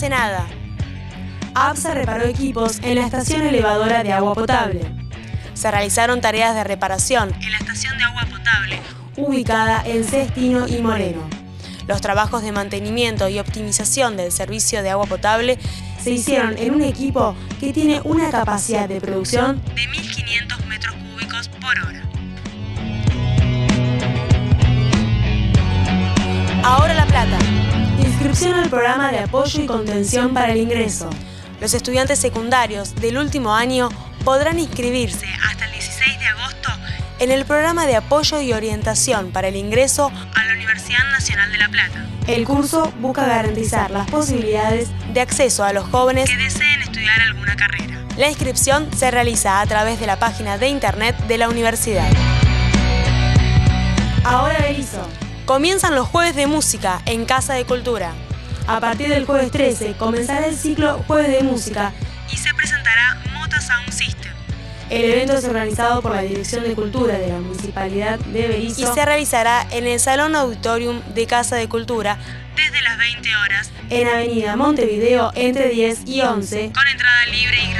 Ensenada. APSA reparó equipos en la estación elevadora de agua potable. Se realizaron tareas de reparación en la estación de agua potable, ubicada en Cestino y Moreno. Los trabajos de mantenimiento y optimización del servicio de agua potable se hicieron en un equipo que tiene una capacidad de producción de 1.500 metros cúbicos por hora. Programa de apoyo y contención para el ingreso. Los estudiantes secundarios del último año podrán inscribirse hasta el 16 de agosto en el programa de apoyo y orientación para el ingreso a la Universidad Nacional de La Plata. El curso busca garantizar las posibilidades de acceso a los jóvenes que deseen estudiar alguna carrera. La inscripción se realiza a través de la página de internet de la universidad. Ahora Berizo. Comienzan los jueves de música en Casa de Cultura. A partir del jueves 13 comenzará el ciclo Jueves de Música y se presentará Mota Sound System. El evento es organizado por la Dirección de Cultura de la Municipalidad de Berizo y se realizará en el Salón Auditorium de Casa de Cultura desde las 20 horas en Avenida Montevideo entre 10 y 11 con entrada libre y gratuita.